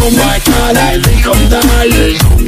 Oh my god, I think I'm dying.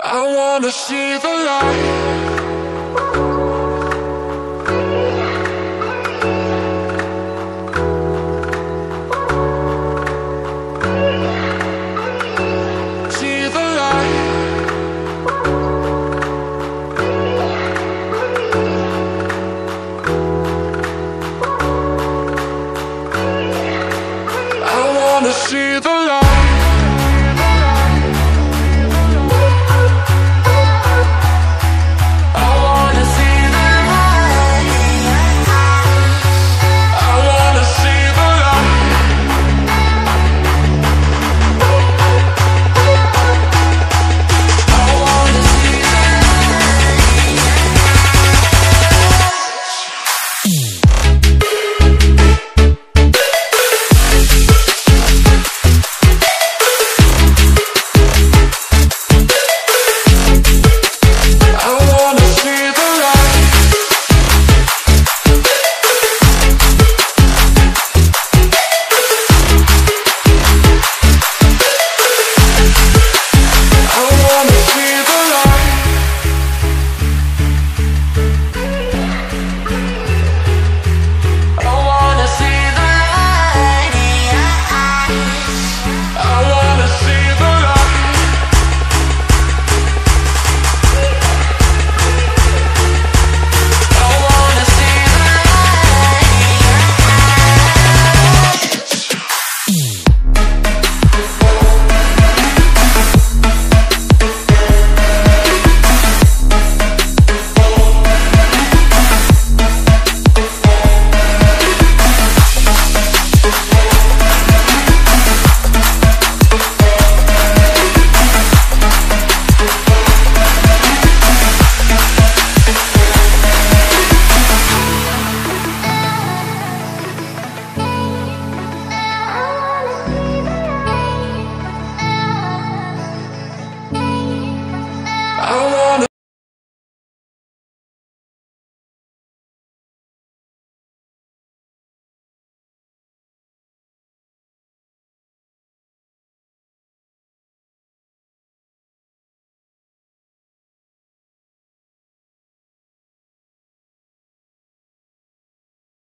I wanna see the light. I don't